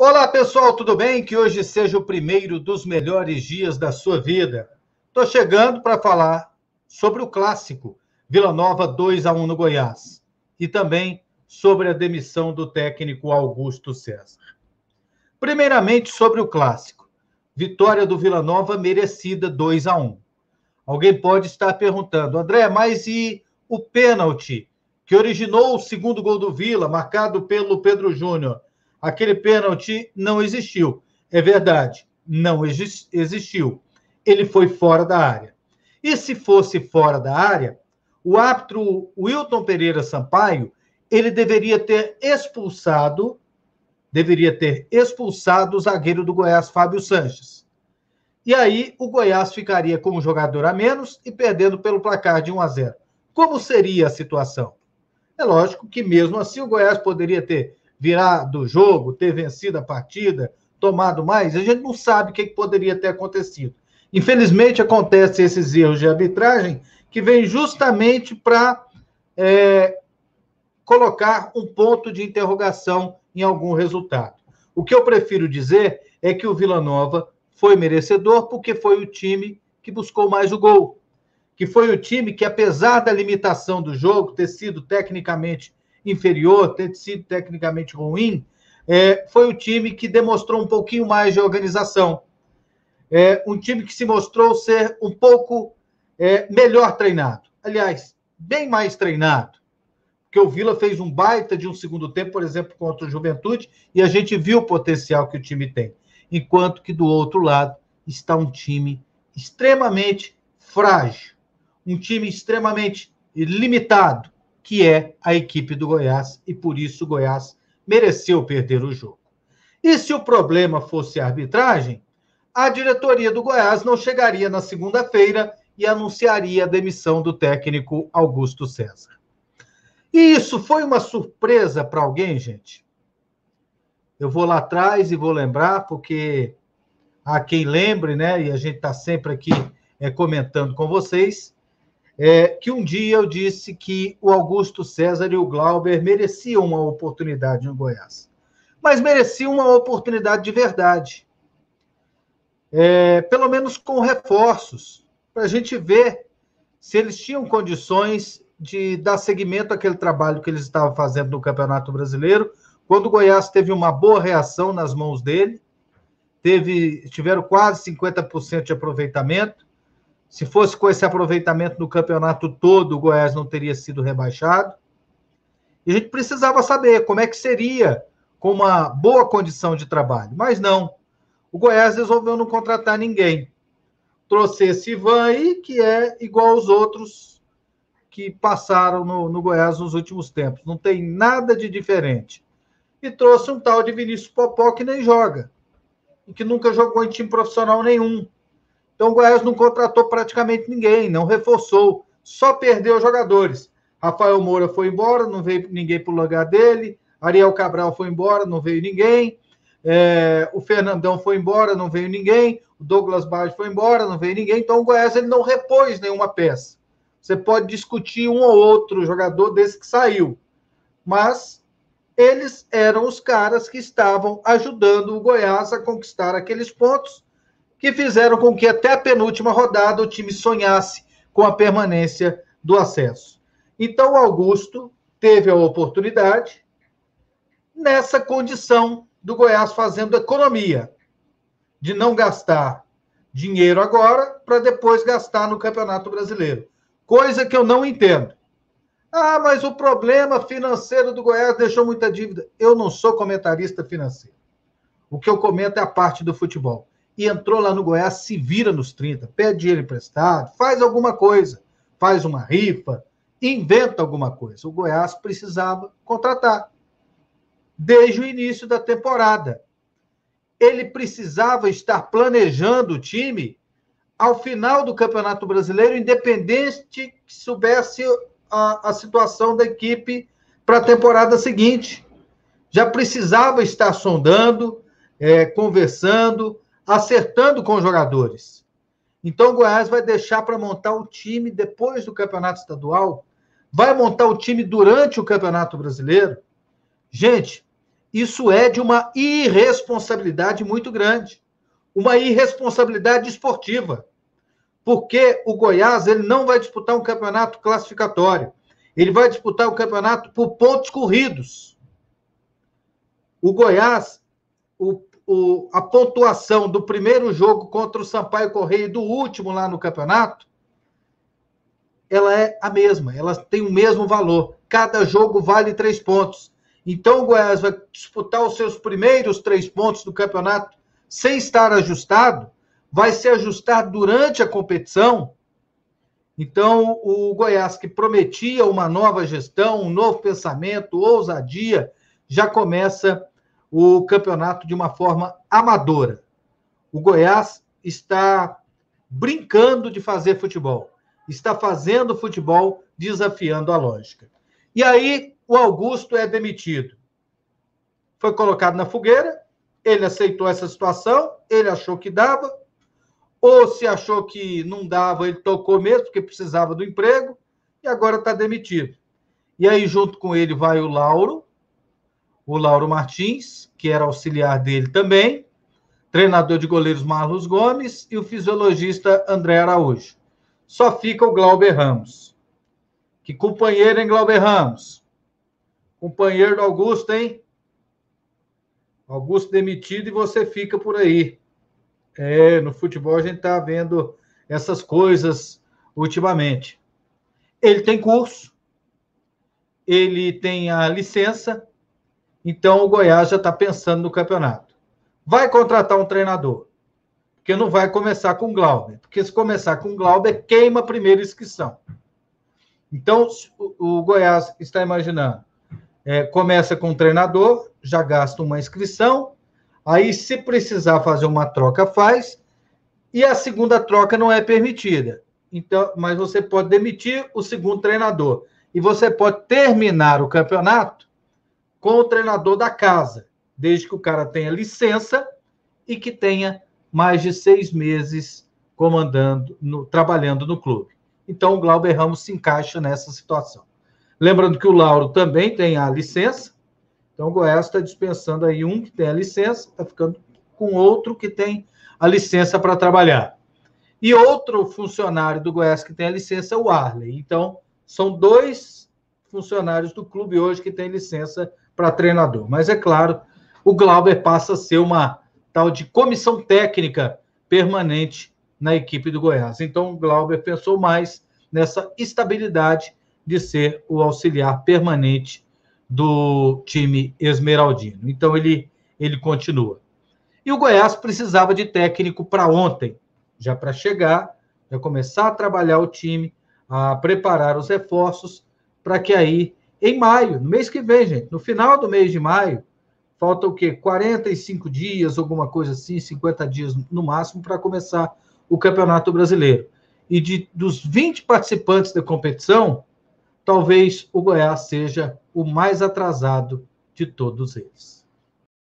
Olá, pessoal, tudo bem? Que hoje seja o primeiro dos melhores dias da sua vida. Estou chegando para falar sobre o clássico Vila Nova 2 a 1 no Goiás e também sobre a demissão do técnico Augusto César. Primeiramente, sobre o clássico. Vitória do Vila Nova merecida 2 a 1. Alguém pode estar perguntando, André, mas e o pênalti que originou o segundo gol do Vila, marcado pelo Pedro Júnior? Aquele pênalti não existiu. É verdade, não existiu. Ele foi fora da área. E se fosse fora da área, o árbitro Wilton Pereira Sampaio, ele deveria ter expulsado, deveria ter expulsado o zagueiro do Goiás, Fábio Sanches. E aí o Goiás ficaria com um jogador a menos e perdendo pelo placar de 1 a 0. Como seria a situação? É lógico que mesmo assim o Goiás poderia ter virar do jogo, ter vencido a partida, tomado mais, a gente não sabe o que poderia ter acontecido. Infelizmente, acontecem esses erros de arbitragem que vêm justamente para é, colocar um ponto de interrogação em algum resultado. O que eu prefiro dizer é que o Vila Nova foi merecedor porque foi o time que buscou mais o gol, que foi o time que, apesar da limitação do jogo ter sido tecnicamente inferior, ter sido tecnicamente ruim, é, foi o time que demonstrou um pouquinho mais de organização. É, um time que se mostrou ser um pouco é, melhor treinado. Aliás, bem mais treinado. Porque o Vila fez um baita de um segundo tempo, por exemplo, contra o Juventude, e a gente viu o potencial que o time tem. Enquanto que do outro lado está um time extremamente frágil, um time extremamente limitado, que é a equipe do Goiás, e por isso o Goiás mereceu perder o jogo. E se o problema fosse a arbitragem, a diretoria do Goiás não chegaria na segunda-feira e anunciaria a demissão do técnico Augusto César. E isso foi uma surpresa para alguém, gente? Eu vou lá atrás e vou lembrar, porque há quem lembre, né? E a gente está sempre aqui é, comentando com vocês é, que um dia eu disse que o Augusto César e o Glauber mereciam uma oportunidade no Goiás. Mas mereciam uma oportunidade de verdade. É, pelo menos com reforços, para a gente ver se eles tinham condições de dar seguimento àquele trabalho que eles estavam fazendo no Campeonato Brasileiro, quando o Goiás teve uma boa reação nas mãos dele, teve, tiveram quase 50% de aproveitamento, se fosse com esse aproveitamento do campeonato todo, o Goiás não teria sido rebaixado. E a gente precisava saber como é que seria com uma boa condição de trabalho. Mas não. O Goiás resolveu não contratar ninguém. Trouxe esse Ivan aí, que é igual aos outros que passaram no, no Goiás nos últimos tempos. Não tem nada de diferente. E trouxe um tal de Vinícius Popó que nem joga. E que nunca jogou em time profissional nenhum. Então o Goiás não contratou praticamente ninguém, não reforçou, só perdeu jogadores. Rafael Moura foi embora, não veio ninguém para o lugar dele. Ariel Cabral foi embora, não veio ninguém. É, o Fernandão foi embora, não veio ninguém. O Douglas Baggio foi embora, não veio ninguém. Então o Goiás ele não repôs nenhuma peça. Você pode discutir um ou outro jogador desse que saiu, mas eles eram os caras que estavam ajudando o Goiás a conquistar aqueles pontos que fizeram com que até a penúltima rodada o time sonhasse com a permanência do acesso. Então, o Augusto teve a oportunidade nessa condição do Goiás fazendo economia, de não gastar dinheiro agora para depois gastar no Campeonato Brasileiro. Coisa que eu não entendo. Ah, mas o problema financeiro do Goiás deixou muita dívida. Eu não sou comentarista financeiro. O que eu comento é a parte do futebol e entrou lá no Goiás, se vira nos 30, pede dinheiro emprestado, faz alguma coisa, faz uma rifa, inventa alguma coisa. O Goiás precisava contratar desde o início da temporada. Ele precisava estar planejando o time ao final do Campeonato Brasileiro, independente que soubesse a, a situação da equipe para a temporada seguinte. Já precisava estar sondando, é, conversando, acertando com os jogadores. Então o Goiás vai deixar para montar o time depois do campeonato estadual, vai montar o time durante o campeonato brasileiro. Gente, isso é de uma irresponsabilidade muito grande, uma irresponsabilidade esportiva, porque o Goiás ele não vai disputar um campeonato classificatório, ele vai disputar o um campeonato por pontos corridos. O Goiás, o, o, a pontuação do primeiro jogo contra o Sampaio Correia e do último lá no campeonato, ela é a mesma, ela tem o mesmo valor. Cada jogo vale três pontos. Então o Goiás vai disputar os seus primeiros três pontos do campeonato sem estar ajustado, vai se ajustar durante a competição. Então o Goiás que prometia uma nova gestão, um novo pensamento, ousadia, já começa o campeonato de uma forma amadora. O Goiás está brincando de fazer futebol, está fazendo futebol desafiando a lógica. E aí o Augusto é demitido. Foi colocado na fogueira, ele aceitou essa situação, ele achou que dava, ou se achou que não dava, ele tocou mesmo, porque precisava do emprego, e agora está demitido. E aí, junto com ele, vai o Lauro, o Lauro Martins, que era auxiliar dele também, treinador de goleiros Marlos Gomes e o fisiologista André Araújo. Só fica o Glauber Ramos. Que companheiro, hein, Glauber Ramos? Companheiro do Augusto, hein? Augusto demitido e você fica por aí. É, no futebol a gente está vendo essas coisas ultimamente. Ele tem curso, ele tem a licença, então o Goiás já está pensando no campeonato. Vai contratar um treinador, porque não vai começar com o Glauber, porque se começar com o Glauber, queima a primeira inscrição. Então, o Goiás está imaginando é, começa com o treinador, já gasta uma inscrição, aí, se precisar fazer uma troca, faz, e a segunda troca não é permitida. Então, mas você pode demitir o segundo treinador. E você pode terminar o campeonato com o treinador da casa, desde que o cara tenha licença e que tenha mais de seis meses comandando, no, trabalhando no clube. Então, o Glauber Ramos se encaixa nessa situação. Lembrando que o Lauro também tem a licença, então o Goiás está dispensando aí um que tem a licença, está ficando com outro que tem a licença para trabalhar. E outro funcionário do Goiás que tem a licença é o Arley. Então, são dois funcionários do clube hoje que têm licença para treinador. Mas é claro, o Glauber passa a ser uma tal de comissão técnica permanente na equipe do Goiás. Então, o Glauber pensou mais nessa estabilidade de ser o auxiliar permanente do time esmeraldino. Então ele, ele continua. E o Goiás precisava de técnico para ontem, já para chegar, já começar a trabalhar o time, a preparar os reforços, para que aí, em maio, no mês que vem, gente, no final do mês de maio, falta o quê? 45 dias, alguma coisa assim, 50 dias no máximo, para começar o Campeonato Brasileiro. E de, dos 20 participantes da competição, talvez o Goiás seja o mais atrasado de todos eles.